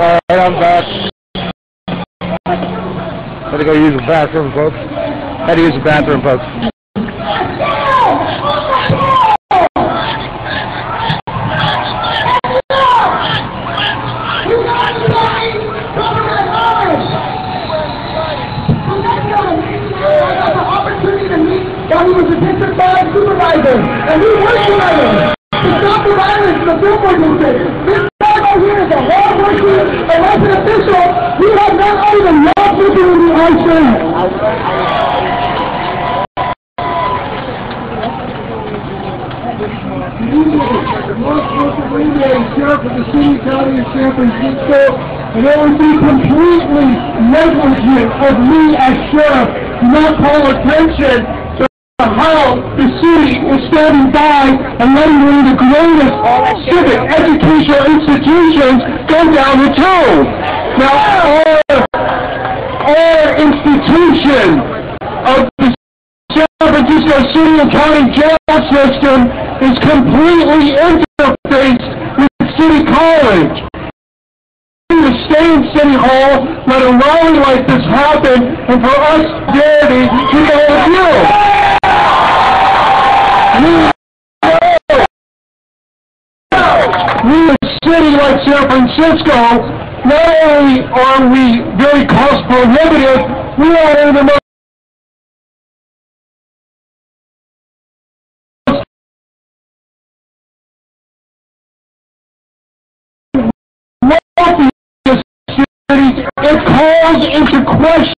Alright, I'm back. Had to go use the bathroom, folks. Had to use the bathroom, folks. He was supervisor, and we worked together to stop the violence in the billboard movement. This guy right here is a law-working elected official. We have not only the law people in the United States. Sheriff of the city, county of San Francisco, and it would be completely negligent of me as sheriff to not call attention to how the city is standing by and letting one of the greatest civic educational institutions go down the tube. Now, institution of the San Francisco City and County jail system is completely interfaced with City College. To stay in City Hall, let a rally like this happen, and for us, Daddy, to with you. We we a city like San Francisco, not only are we very cost prohibitive, we are the most. It calls into question